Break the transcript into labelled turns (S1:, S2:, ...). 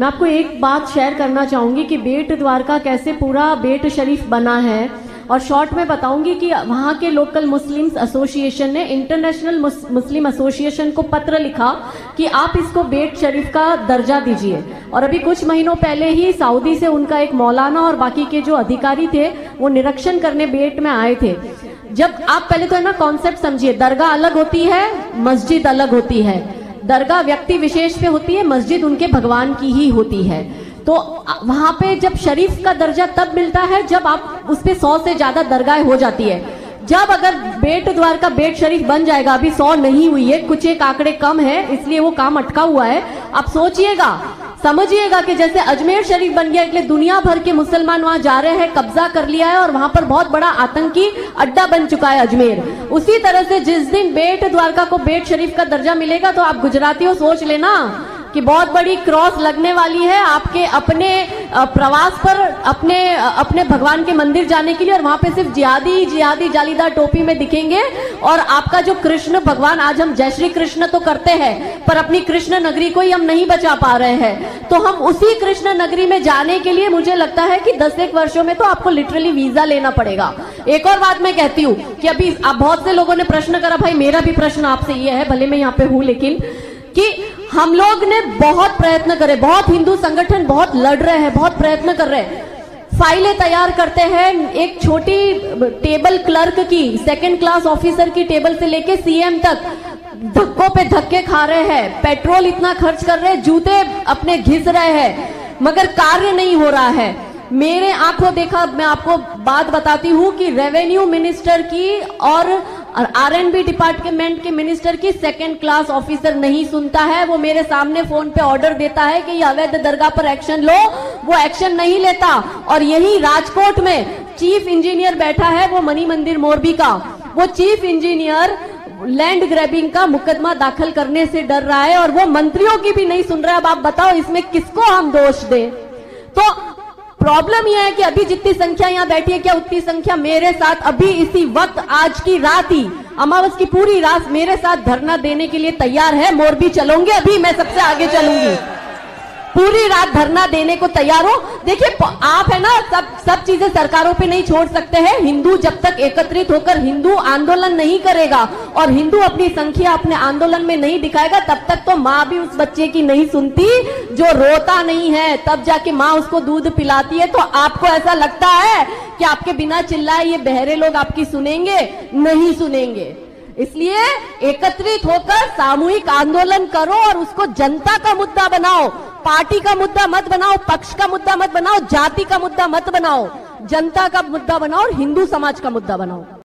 S1: मैं आपको एक बात शेयर करना चाहूँगी कि बेट द्वारका कैसे पूरा बेट शरीफ बना है। और शॉर्ट में बताऊँगी कि वहाँ के लोकल मुस्लिम्स एसोसिएशन ने इंटरनेशनल मुस्लिम एसोसिएशन को पत्र लिखा कि आप इसको बेट शरीफ का दर्जा दीजिए। और अभी कुछ महीनों पहले ही सऊदी से उनका एक मौलाना और बाकी के जो अधिकारी थे, वो निरीक्षण करने बेट में आए थे। जब आप पहले तो है ना कॉन्सेप्ट समझिए, दरगाह अलग होती है, मस्जिद अलग होती है। दरगाह व्यक्ति विशेष पे होती है, मस्जिद उनके भगवान की ही होती है। तो वहाँ पे जब शरीफ का दर्जा तब मिलता है जब आप उस पर सौ से ज़्यादा दरगाह हो जाती है। जब अगर बेट द्वार का बेट शरीफ बन जाएगा, अभी सौ नहीं हुई है, कुछ एक आंकड़े कम है, इसलिए वो काम अटका हुआ है। आप सोचिएगा समझिएगा कि जैसे अजमेर शरीफ बन गया, इसलिए दुनिया भर के मुसलमान वहाँ जा रहे हैं, कब्जा कर लिया है और वहाँ पर बहुत बड़ा आतंकी अड्डा बन चुका है अजमेर। उसी तरह से जिस दिन बेट द्वारका को बेट शरीफ का दर्जा मिलेगा तो आप गुजरातियों सोच लेना। कि बहुत बड़ी क्रॉस लगने वाली है आपके अपने प्रवास पर, अपने अपने भगवान के मंदिर जाने के लिए और वहाँ पे सिर्फ़ जिहादी जिहादी जालीदार टोपी में दिखेंगे और आपका जो कृष्ण भगवान आज हम जय श्री कृष्ण तो करते हैं, पर अपनी कृष्ण नगरी को ही हम नहीं बचा पा रहे हैं। तो हम उसी कृष्ण नगरी में जाने के लिए मुझे लगता है कि दस एक वर्षों में तो आपको लिटरली वीज़ा लेना पड़ेगा। एक और बात मैं कहती हूँ कि अभी बहुत से लोगों ने प्रश्न करा, भाई मेरा भी प्रश्न आपसे ये है, भले मैं यहाँ पे हूँ लेकिन, कि हम लोग ने बहुत प्रयत्न करे, बहुत हिंदू संगठन बहुत लड़ रहे हैं, बहुत प्रयत्न कर रहे हैं। फाइलें तैयार करते हैं, एक छोटी टेबल क्लर्क की सेकंड क्लास ऑफिसर की टेबल से लेके सीएम तक धक्कों पे धक्के खा रहे हैं। पेट्रोल इतना खर्च कर रहे हैं, जूते अपने घिस रहे हैं, मगर कार्य नहीं हो रहा है। मेरे आँखों देखा, मैं आपको बात बताती हूँ कि रेवेन्यू मिनिस्टर की और आर एन बी डिपार्टमेंट के मिनिस्टर की सेकेंड क्लास ऑफिसर नहीं सुनता है, वो मेरे सामने फ़ोन पे ऑर्डर देता है कि अवैध दरगाह पर एक्शन लो, वो एक्शन नहीं लेता। और यही राजकोट में चीफ इंजीनियर बैठा है, वो मनी मंदिर मोरबी का। वो चीफ इंजीनियर लैंड ग्रैबिंग का मुकदमा दाखिल करने से डर रहा है और वो मंत्रियों की भी नहीं सुन रहा है। अब आप बताओ, इसमें किसको हम दोष दें? तो प्रॉब्लम यह है कि अभी जितनी संख्या यहाँ बैठी है, क्या उतनी संख्या मेरे साथ अभी इसी वक्त, आज की रात ही, अमावस की पूरी रात मेरे साथ धरना देने के लिए तैयार है, मोरबी चलोगे अभी, मैं सबसे आगे चलूँगी। पूरी रात धरना देने को तैयार हो। देखिए आप है ना, सब सब चीज़ें सरकारों पे नहीं छोड़ सकते हैं। हिंदू जब तक एकत्रित होकर हिंदू आंदोलन नहीं करेगा और हिंदू अपनी संख्या अपने आंदोलन में नहीं दिखाएगा, तब तक तो माँ भी उस बच्चे की नहीं सुनती। जो रोता नहीं है, तब जाके माँ उसको दूध पिलाती है। तो आपको ऐसा लगता है कि आपके बिना चिल्लाए ये बहरे लोग आपकी सुनेंगे? नहीं सुनेंगे। इसलिए एकत्रित होकर सामूहिक आंदोलन करो और उसको जनता का मुद्दा बनाओ। पार्टी का मुद्दा मत बनाओ, पक्ष का मुद्दा मत बनाओ, जाति का मुद्दा मत बनाओ, जनता का मुद्दा बनाओ और हिंदू समाज का मुद्दा बनाओ।